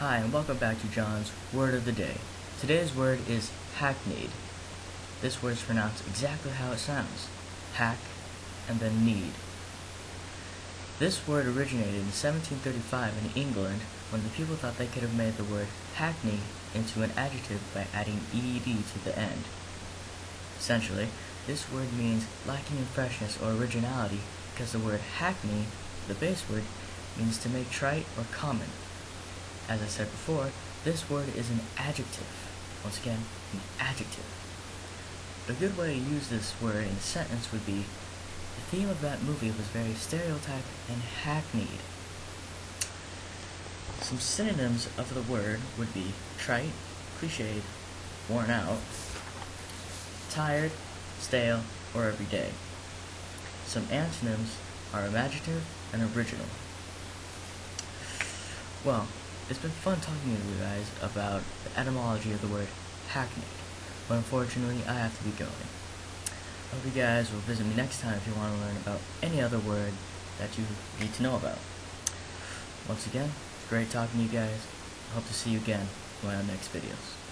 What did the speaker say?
Hi, and welcome back to John's Word of the Day. Today's word is hackneyed. This word is pronounced exactly how it sounds hack and then need. This word originated in 1735 in England when the people thought they could have made the word hackney into an adjective by adding ed to the end. Essentially, this word means lacking in freshness or originality because the word hackney, the base word, means to make trite or common. As I said before, this word is an adjective. Once again, an adjective. A good way to use this word in a sentence would be the theme of that movie was very stereotyped and hackneyed. Some synonyms of the word would be trite, cliched, worn out, tired, stale, or everyday. Some antonyms are imaginative and original. Well, it's been fun talking to you guys about the etymology of the word hackneyed, but unfortunately I have to be going. I hope you guys will visit me next time if you want to learn about any other word that you need to know about. Once again, great talking to you guys. Hope to see you again in my next videos.